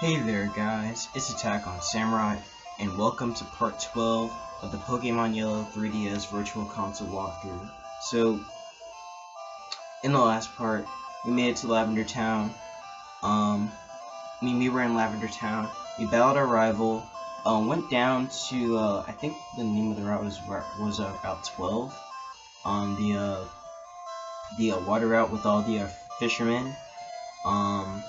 Hey there guys, it's Attack on Samurott, and welcome to part 12 of the Pokemon Yellow 3DS Virtual Console walkthrough. So, in the last part, we made it to Lavender Town. Um, I mean, we were in Lavender Town. We battled our rival, um, went down to, uh, I think the name of the route was, was uh, Route 12. Um, the, uh, the uh, water route with all the uh, fishermen. Um,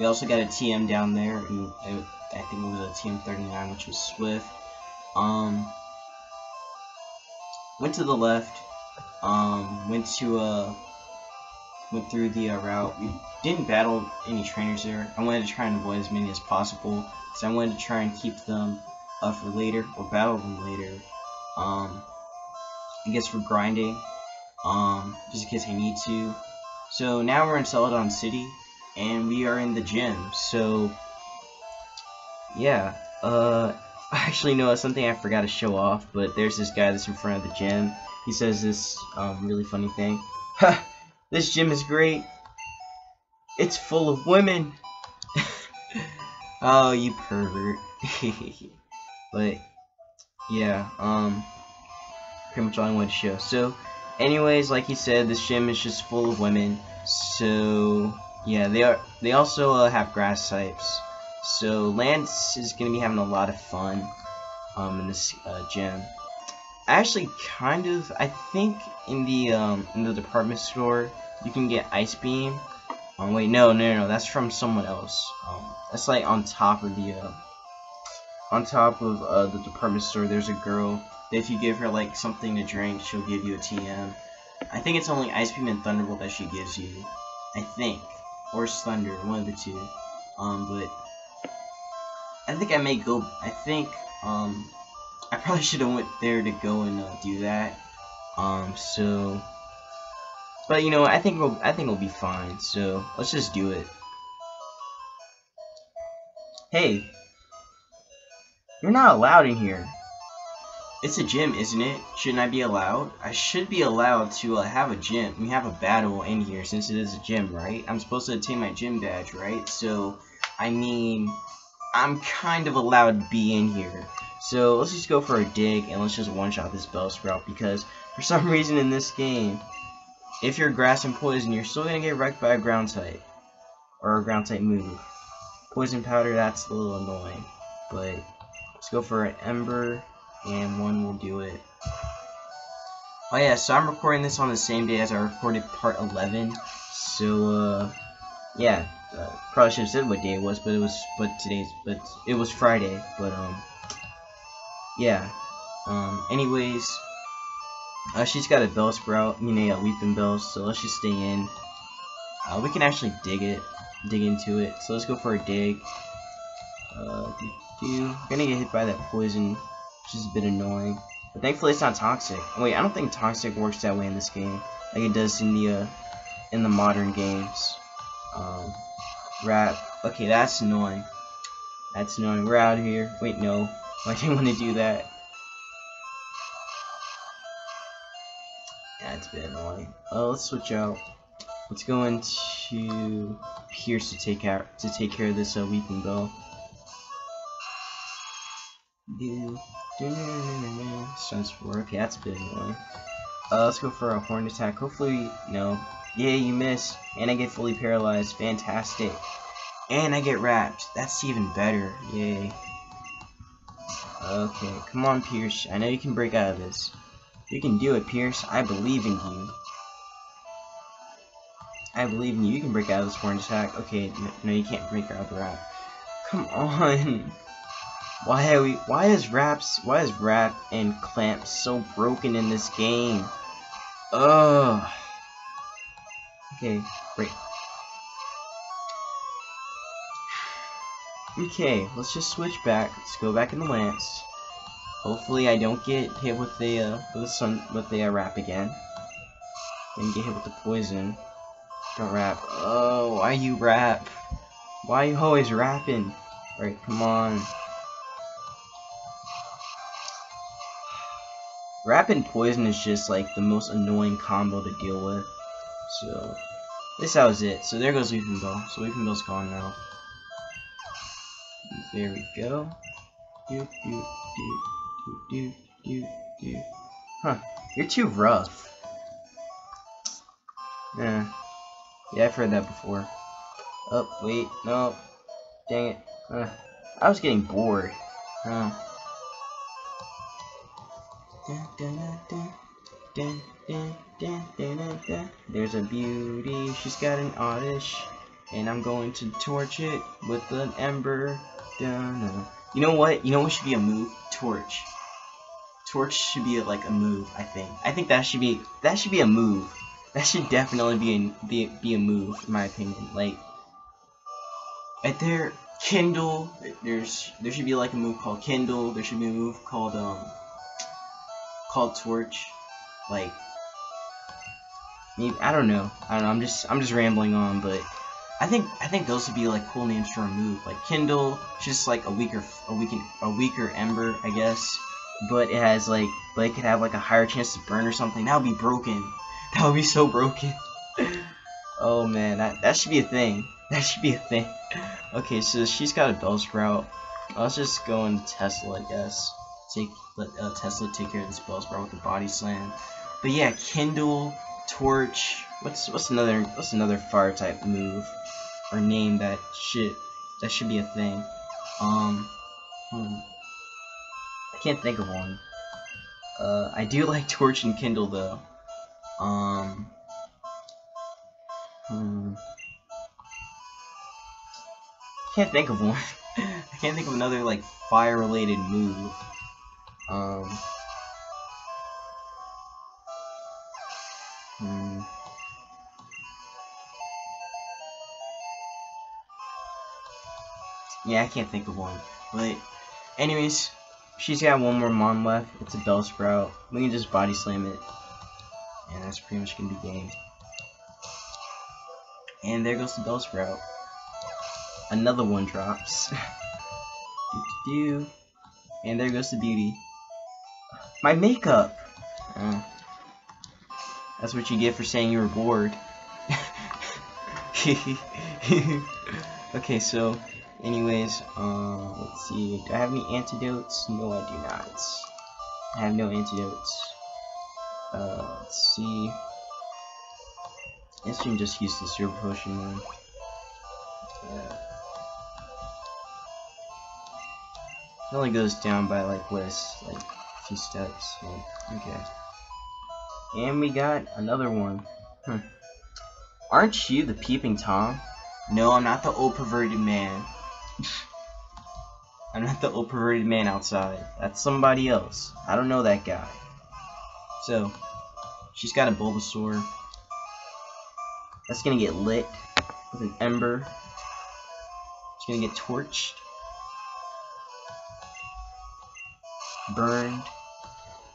we also got a TM down there, and I think it was a TM39, which was Swift. Um, went to the left, um, went to, uh, went through the uh, route. We didn't battle any trainers there. I wanted to try and avoid as many as possible, so I wanted to try and keep them uh, for later, or battle them later. Um, I guess for grinding, um, just in case I need to. So now we're in Celadon City, and we are in the gym. So yeah, uh, actually no, something I forgot to show off. But there's this guy that's in front of the gym. He says this um, really funny thing. Ha! This gym is great. It's full of women. oh, you pervert. but yeah, um, pretty much all I wanted to show. So, anyways, like he said, this gym is just full of women. So yeah, they are. They also uh, have grass types. So Lance is gonna be having a lot of fun um, in this uh, gym. I actually, kind of. I think in the um, in the department store you can get Ice Beam. Oh wait, no, no, no, that's from someone else. Um, that's like on top of the uh, on top of uh, the department store. There's a girl if you give her like something to drink, she'll give you a TM. I think it's only Ice Beam and Thunderbolt that she gives you. I think or Slender, one of the two. Um, but I think I may go. I think um, I probably should have went there to go and uh, do that. Um, so, but you know, I think we'll, I think we'll be fine. So let's just do it. Hey, you're not allowed in here. It's a gym, isn't it? Shouldn't I be allowed? I should be allowed to uh, have a gym. We have a battle in here since it is a gym, right? I'm supposed to obtain my gym badge, right? So, I mean, I'm kind of allowed to be in here. So, let's just go for a dig and let's just one-shot this Bell Bellsprout because for some reason in this game, if you're grass and poison, you're still going to get wrecked by a ground type. Or a ground type move. Poison powder, that's a little annoying. But, let's go for an Ember and one will do it. Oh yeah, so I'm recording this on the same day as I recorded part 11, so uh, yeah, uh, probably should have said what day it was, but it was, but today's, but it was Friday, but um, yeah, um, anyways, uh, she's got a Bellsprout, you know, a Weepinbell, so let's just stay in. Uh, we can actually dig it, dig into it, so let's go for a dig. Uh, do, gonna get hit by that poison which is a bit annoying. But thankfully it's not toxic. Wait, I don't think toxic works that way in this game, like it does in the uh, in the modern games. Um, rat. Okay, that's annoying. That's annoying. We're out of here. Wait, no. I didn't want to do that. That's a bit annoying. Oh, let's switch out. Let's go into Pierce to take out to take care of this uh, Weepinbell. Do For okay, that's a bit annoying. Uh, let's go for a horn attack. Hopefully, no. Yeah, you miss, and I get fully paralyzed. Fantastic. And I get wrapped. That's even better. Yay. Okay, come on, Pierce. I know you can break out of this. You can do it, Pierce. I believe in you. I believe in you. You can break out of this horn attack. Okay, no, you can't break out of the wrap. Come on. Why are we? Why is Raps? Why is Wrap and Clamp so broken in this game? Ugh. Okay, great. Okay, let's just switch back. Let's go back in the Lance. Hopefully, I don't get hit with the uh, with the sun with the uh, Wrap again. Then get hit with the poison. Don't rap. Oh, why you rap? Why you always rapping? Right, come on. Rapid Poison is just like the most annoying combo to deal with. So, this was it. So there goes Weepinbell. So Weepinbell's gone now. There we go. Do, do, do, do, do, do, do. Huh. You're too rough. Yeah. Yeah, I've heard that before. Oh, wait, no. Dang it. Uh, I was getting bored. Huh. There's a beauty, she's got an oddish, and I'm going to torch it with an ember. You know what? You know what should be a move? Torch. Torch should be like a move. I think. I think that should be that should be a move. That should definitely be a, be be a move in my opinion. Like right there, Kindle. There's there should be like a move called Kindle. There should be a move called um called Torch. Like maybe I don't know. I don't know. I'm just I'm just rambling on, but I think I think those would be like cool names for a move. Like Kindle, just like a weaker a weaker a weaker Ember, I guess. But it has like but it could have like a higher chance to burn or something. That would be broken. That would be so broken. oh man, that that should be a thing. That should be a thing. Okay, so she's got a Bellsprout. Let's just go into Tesla, I guess. Take let uh, Tesla take care of this Bellsprout with the body slam. But yeah, Kindle, Torch. What's what's another what's another fire type move or name that should that should be a thing? Um, hmm. I can't think of one. Uh, I do like Torch and Kindle though. Um, hmm. Can't think of one. I can't think of another like fire related move. Um. Hmm. Yeah, I can't think of one. But, anyways, she's got one more mom left. It's a Bellsprout. We can just body slam it. And that's pretty much gonna be game. And there goes the Bellsprout. Another one drops. do, do, do. And there goes the beauty. My makeup! Oh. That's what you get for saying you were bored. okay, so, anyways, uh, let's see. Do I have any antidotes? No, I do not. I have no antidotes. Uh, let's see. I guess you can just use the super potion then. Yeah. It only goes down by like what is like steps. Okay. And we got another one. Hmm. Aren't you the peeping Tom? No, I'm not the old perverted man. I'm not the old perverted man outside. That's somebody else. I don't know that guy. So, she's got a Bulbasaur. That's gonna get lit with an ember. It's gonna get torched. Burned.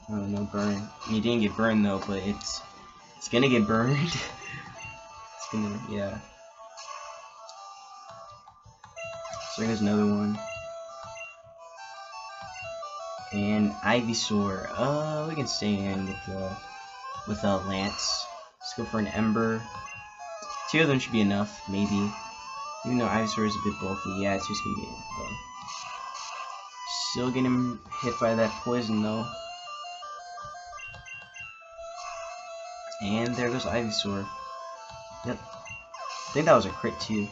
Oh, no burn. You didn't get burned though, but it's it's gonna get burned. it's gonna yeah. So there's another one. And Ivysaur. Uh we can stay in with the with a uh, Lance. Let's go for an Ember. Two of them should be enough, maybe. Even though Ivysaur is a bit bulky, yeah, it's just gonna be. Still getting hit by that poison though. And there goes Ivysaur. Yep. I think that was a crit too.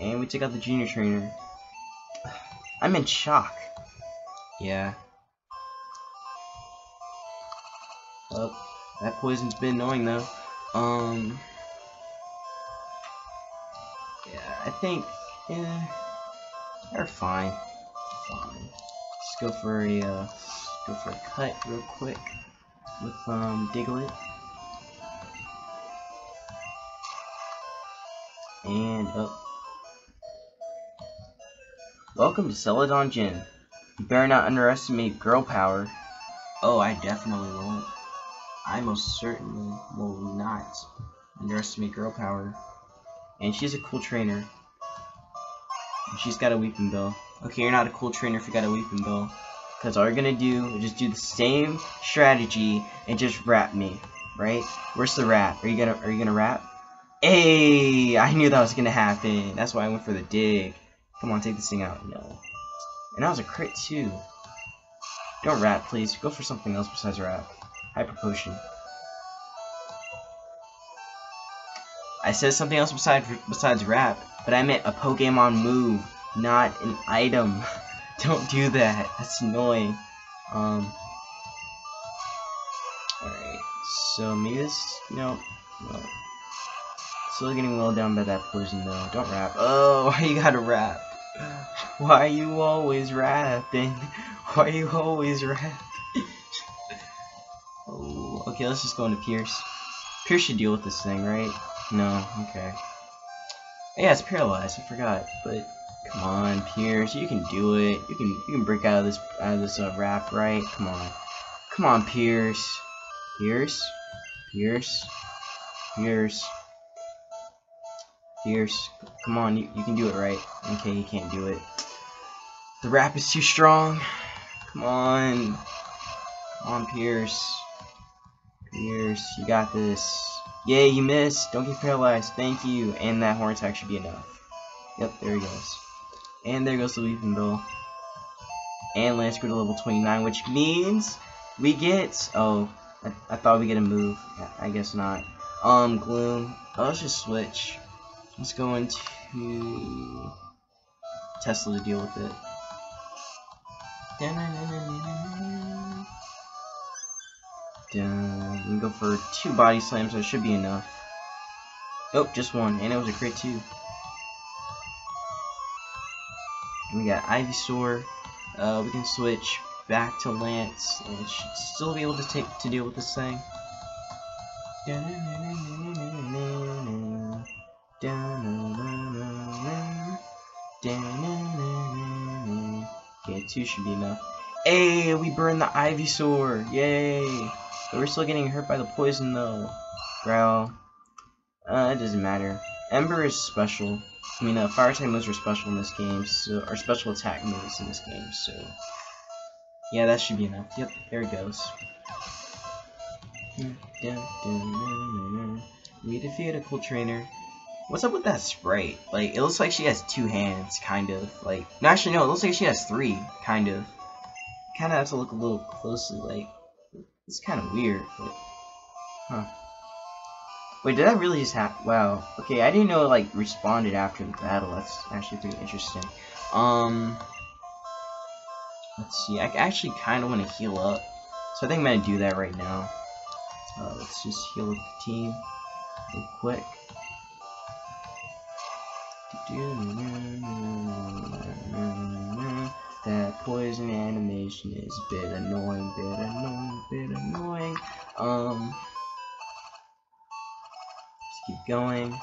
And we took out the junior trainer. I'm in shock. Yeah. Oh, that poison's been annoying though. Um. Yeah, I think. Yeah. They're fine. Fine. Let's go for a. Uh, go for a cut real quick with um, Diglett. And up. Oh. Welcome to Celadon Gym. You better not underestimate girl power. Oh, I definitely won't. I most certainly will not underestimate girl power. And she's a cool trainer. And she's got a weeping Weepinbell. Okay, you're not a cool trainer if you got a weeping Weepinbell. Because all you're gonna do is just do the same strategy and just wrap me, right? Where's the wrap? Are you gonna are you gonna wrap? Hey, I knew that was gonna happen. That's why I went for the dig. Come on, take this thing out. No. And that was a crit, too. Don't wrap, please. Go for something else besides wrap. Hyper potion. I said something else besides besides wrap, but I meant a Pokemon move, not an item. Don't do that. That's annoying. Um. Alright. So maybe this. No. No. Still getting well down by that poison though. Don't rap. Oh, why you gotta rap? Why you always rapping? Why you always rapping? oh, okay, let's just go into Pierce. Pierce should deal with this thing, right? No, okay. Yeah, it's paralyzed. I forgot, but come on, Pierce, you can do it. You can you can break out of this out of this uh, wrap, right? Come on, come on, Pierce, Pierce, Pierce, Pierce, Pierce. Come on, you you can do it, right? Okay, you can't do it. The wrap is too strong. Come on, come on, Pierce, Pierce, you got this. Yay, you missed. Don't get paralyzed. Thank you. And that horn attack should be enough. Yep, there he goes. And there goes the Weepinbell. And Lance grew to level 29, which means we get... Oh, I, I thought we get a move. I guess not. Um, Gloom. Oh, let's just switch. Let's go into Tesla to deal with it. Dun, we can go for two body slams, so it should be enough. Nope, just one, and it was a crit too. And we got Ivysaur. Uh, we can switch back to Lance, and should still be able to take to deal with this thing. Okay, two should be enough. Hey, we burned the Ivysaur! Yay! But we're still getting hurt by the poison though. Growl. Uh, it doesn't matter. Ember is special. I mean, uh, fire type moves are special in this game, so or special attack moves in this game. So, yeah, that should be enough. Yep, there it goes. We defeated a cool trainer. What's up with that sprite? Like, it looks like she has two hands, kind of. Like, no, actually, no, it looks like she has three, kind of. Kind of have to look a little closely, like, it's kind of weird, but... Huh. Wait, did that really just happen? Wow. Okay, I didn't know it, like, responded after the battle. That's actually pretty interesting. Um... Let's see, I actually kind of want to heal up. So I think I'm going to do that right now. Uh, let's just heal the team real quick. That poison animation is a bit annoying, bit annoying, bit annoying. Um, keep going.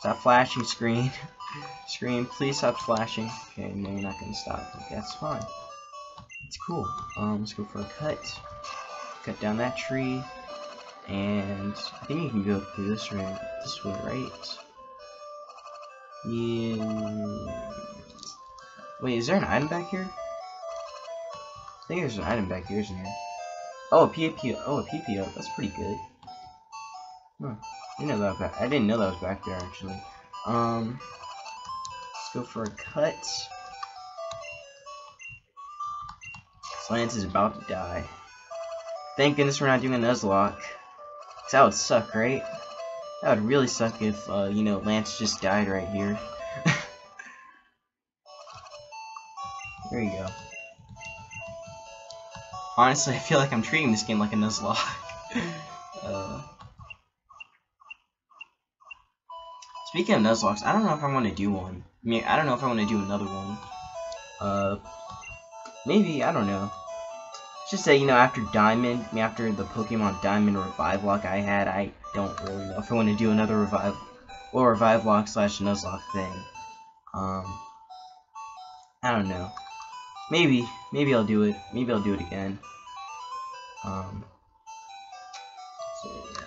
Stop flashing, screen. screen, please stop flashing. Okay, no, you're not gonna stop. That's fine. It's cool. Um, let's go for a cut. Cut down that tree, and I think you can go through this way, this way, right? Yeah. Wait, is there an item back here? I think there's an item back here, isn't there? Oh, a PP Up. Oh, a PP Up. That's pretty good. Huh. Didn't know that. I didn't know that was back there actually. Um, let's go for a cut. Lance is about to die. Thank goodness we're not doing a Nuzlocke. Cause that would suck, right? That would really suck if, uh, you know, Lance just died right here. there you go. Honestly, I feel like I'm treating this game like a Nuzlocke. speaking of Nuzlockes, I don't know if I want to do one. I mean, I don't know if I want to do another one. Uh, maybe, I don't know. Just say, you know, after Diamond, I mean, after the Pokemon Diamond Revive-Lock I had, I don't really know if I want to do another Revive, or Revive-Lock slash Nuzlocke thing. Um, I don't know. Maybe, maybe I'll do it. Maybe I'll do it again. Um, so yeah,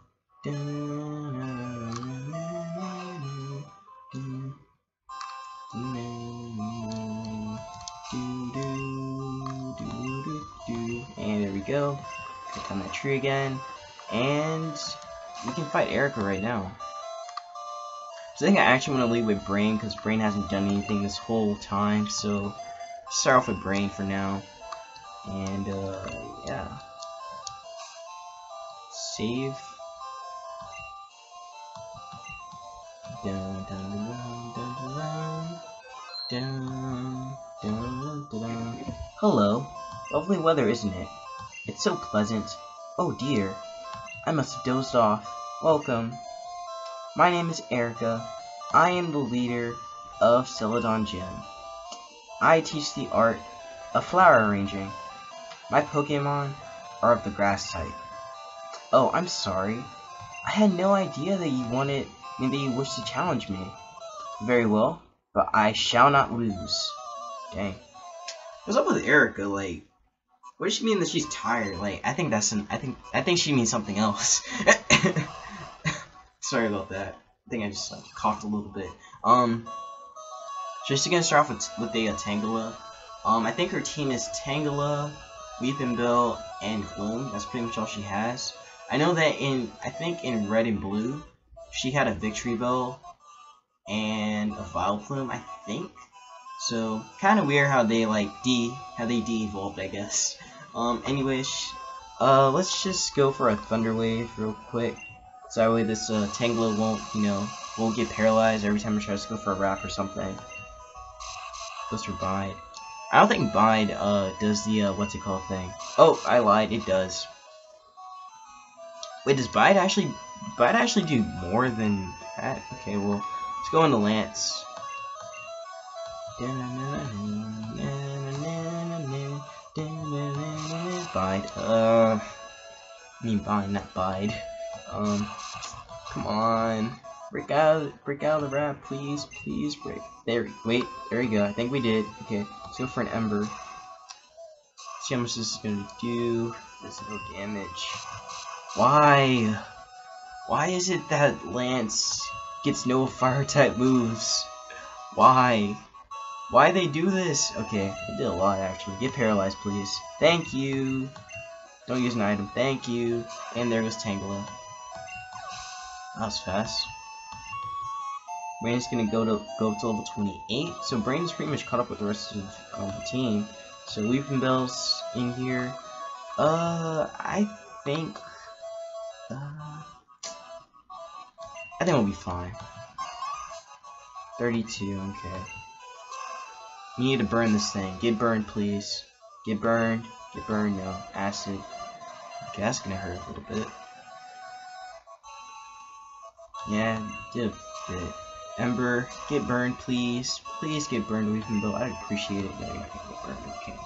and there we go. Click on that tree again. And we can fight Erika right now. So I think I actually want to lead with Brain because Brain hasn't done anything this whole time. So start off with Brain for now. And uh, yeah. Save. Hello. Lovely weather, isn't it? It's so pleasant. Oh dear. I must have dozed off. Welcome. My name is Erika. I am the leader of Celadon Gym. I teach the art of flower arranging. My Pokemon are of the grass type. Oh, I'm sorry. I had no idea that you wanted, maybe you wish to challenge me. Very well, but I shall not lose. Dang. What's up with Erika? Like, what does she mean that she's tired? Like, I think that's an, I think, I think she means something else. Sorry about that. I think I just like, coughed a little bit. Um, just gonna start off with, with the uh, Tangela. Um, I think her team is Tangela, Weepinbell, and Gloom. That's pretty much all she has. I know that in, I think in Red and Blue, she had a Victreebel and a Vileplume, I think. So, kind of weird how they, like, de, how they de-evolved, I guess. Um, anyways, uh, let's just go for a Thunder Wave real quick. So that way this, uh, Tangela won't, you know, won't get paralyzed every time it tries to go for a wrap or something. Goes for Bide. I don't think Bide, uh, does the, uh, what's it called thing. Oh, I lied, it does. Wait, does Bide actually, Bide actually do more than that? Okay, well, let's go into Lance. Bide, uh, I mean Bide, not Bide. Um, come on, break out, break out of the wrap, please, please break. There, wait, there we go. I think we did. Okay, let's go for an Ember. See how much this is gonna do. Physical damage. Why? Why is it that Lance gets no fire type moves? Why? Why they do this? Okay, I did a lot actually. Get paralyzed, please. Thank you. Don't use an item. Thank you. And there goes Tangela. That was fast. Brain's gonna go to go up to level 28. So Brain's pretty much caught up with the rest of um, the team. So Weepinbell's in here. Uh, I think. Uh, I think we'll be fine. 32, okay. Need to burn this thing. Get burned, please. Get burned. Get burned, no. Acid. Okay, that's gonna hurt a little bit. Yeah, did a bit. Ember, get burned, please. Please get burned, Weepinbell. I'd appreciate it. You're get burned. Okay.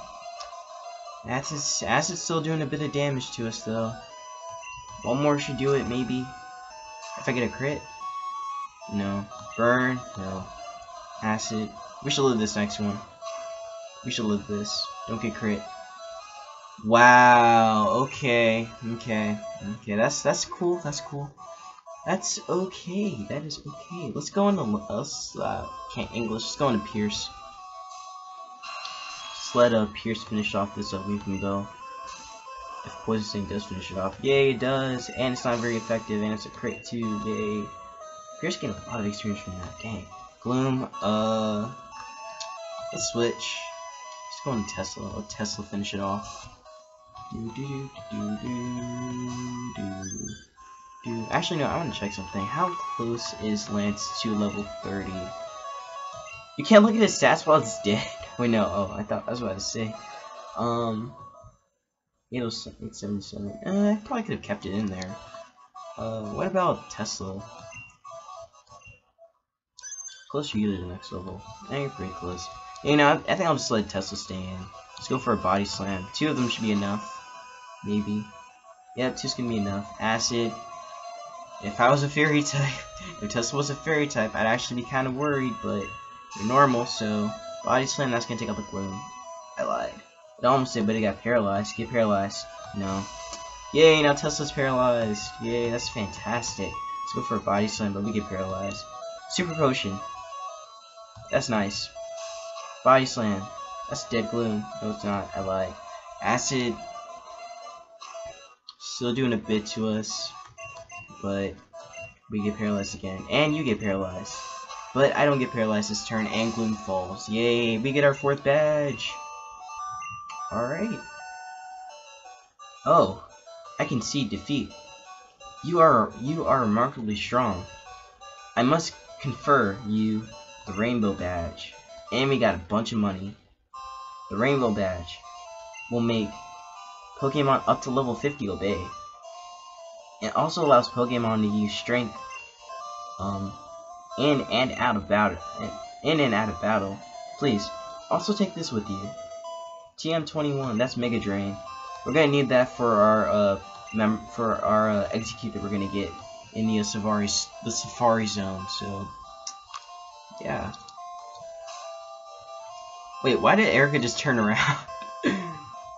Acid's, Acid's still doing a bit of damage to us, though. One more should do it, maybe. If I get a crit. No. Burn. No. Acid. We should live this next one. We should live this. Don't get crit. Wow. Okay. Okay. Okay. That's that's cool. That's cool. That's okay. That is okay. Let's go into us. Uh, can't English. Let's go into Pierce. Just let uh, Pierce finish off this uh, Weepinbell. If poisoning does finish it off. Yay, it does. And it's not very effective. And it's a crit too. Yay. Pierce getting a lot of experience from that. Dang. Gloom. Uh. Let's switch. Let's go on Tesla. Let Tesla finish it off. Do do do do do do. Actually, no. I want to check something. How close is Lance to level 30? You can't look at his stats while it's dead. Wait, no. Oh, I thought that's what I was about to say. Um. 877. Uh, I probably could have kept it in there. Uh, what about Tesla? Close you to the next level. Eh, you're pretty close. You know, I, I think I'll just let Tesla stay in. Let's go for a body slam. Two of them should be enough. Maybe. Yeah, two's gonna be enough. Acid. If I was a fairy type, if Tesla was a fairy type, I'd actually be kind of worried, but You're normal, so body slam, that's gonna take out the gloom. I lied. It almost did, but it got paralyzed. Get paralyzed. No. Yay, now Tesla's paralyzed. Yay, that's fantastic. Let's go for a body slam, but we get paralyzed. Super potion. That's nice. Body slam. That's dead gloom. No, it's not. I lied. Acid. Still doing a bit to us, but we get paralyzed again. And you get paralyzed. But I don't get paralyzed this turn, and Gloom falls. Yay, we get our fourth badge. Alright. Oh, I can see defeat. You are you are remarkably strong. I must confer you the rainbow badge. And we got a bunch of money. The rainbow badge will make Pokemon up to level 50 obey. It also allows Pokemon to use strength um, in and out of battle. In and out of battle. Please, also take this with you. TM21, that's Mega Drain. We're gonna need that for our uh, mem for our uh, Exeggcute that we're gonna get in the uh, Safari the Safari Zone. So, yeah. Wait, why did Erika just turn around?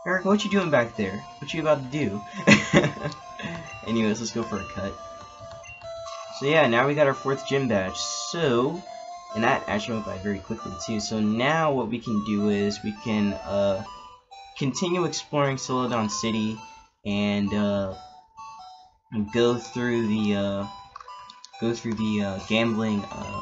Erika, what you doing back there? What you about to do? Anyways, let's go for a cut. So yeah, now we got our fourth gym badge. So, and that actually went by very quickly too. So now what we can do is we can uh, continue exploring Celadon City and uh, go through the uh, go through the uh, gambling uh,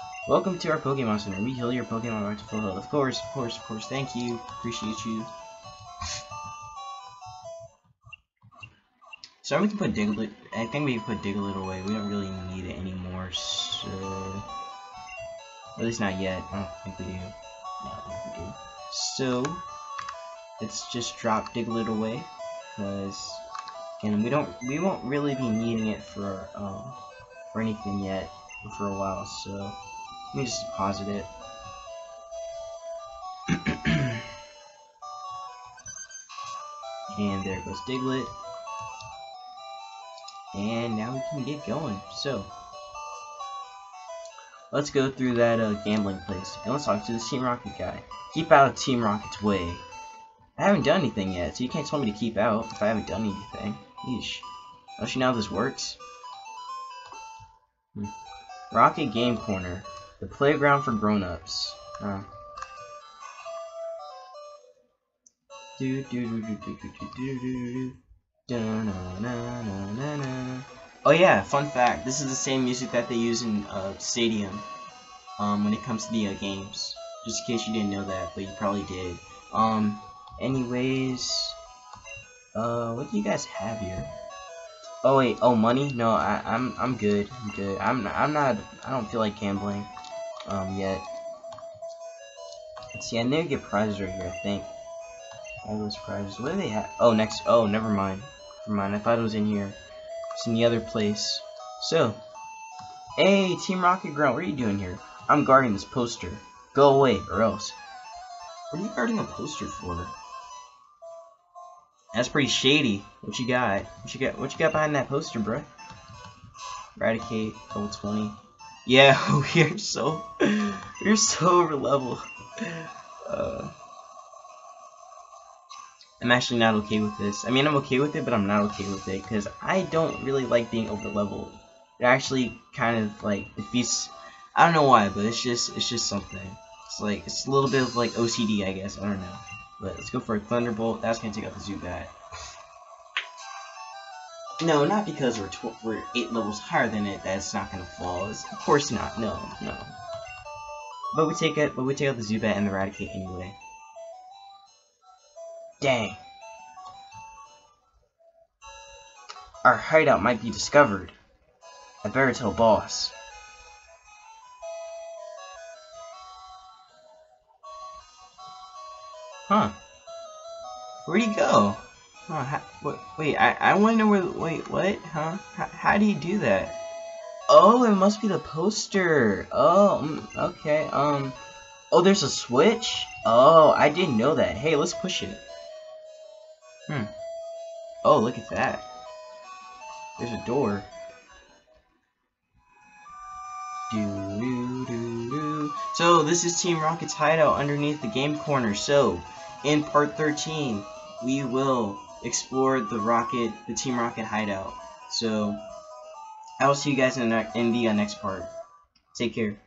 Welcome to our Pokemon Center. We heal your Pokemon back to full health. Of course, of course, of course. Thank you. Appreciate you. So we can put Diglett. I think we can put Diglett away. We don't really need it anymore. So. At least not yet. I don't think we do. No, think we do. So, let's just drop Diglett away, because, and we don't, we won't really be needing it for, um, for anything yet, for a while, so, let me just deposit it. and there goes Diglett. And now we can get going. So, Let's go through that uh, gambling place, and let's talk to this Team Rocket guy. Keep out of Team Rocket's way. I haven't done anything yet, so you can't tell me to keep out if I haven't done anything. Yeesh. Don't you know how this works? Hmm. Rocket Game Corner. The playground for grown-ups. Oh. Do do do do do do do do do na na na na na Oh yeah, fun fact. This is the same music that they use in uh, Stadium um, when it comes to the uh, games. Just in case you didn't know that, but you probably did. Um, anyways, uh, what do you guys have here? Oh wait, oh money? No, I, I'm I'm good. I'm good. I'm I'm not. I don't feel like gambling, um, yet. See. I to get prizes right here. I think. All those prizes. What do they have? Oh, next. Oh, never mind. Never mind. I thought it was in here. It's in the other place. So, hey, Team Rocket Grunt, what are you doing here? I'm guarding this poster. Go away, or else. What are you guarding a poster for? That's pretty shady. What you got? What you got? What you got behind that poster, bruh? Eradicate, level 20. Yeah, we're so, we're so over level. Uh, I'm actually not okay with this. I mean, I'm okay with it, but I'm not okay with it, because I don't really like being over-leveled. It actually kind of, like, defeats... I don't know why, but it's just, it's just something. It's like, it's a little bit of, like, OCD, I guess. I don't know. But let's go for a Thunderbolt. That's to take out the Zubat. No, not because we're we're 8 levels higher than it, that's not to fall. It's, of course not. No, no. But we take it, but we take out the Zubat and Eradicate anyway. Dang. Our hideout might be discovered. I better tell boss. Huh. Where'd he go? How, wait, I, I wanna know where, wait, what? Huh? How, how do you do that? Oh, it must be the poster. Oh, mm, okay, um, oh, there's a switch? Oh, I didn't know that. Hey, let's push it. Hmm. Oh, look at that. There's a door. Do, do, do, do. So, this is Team Rocket's hideout underneath the game corner. So, in part 13, we will explore the Rocket, the Team Rocket hideout. So, I will see you guys in the, uh, next part. Take care.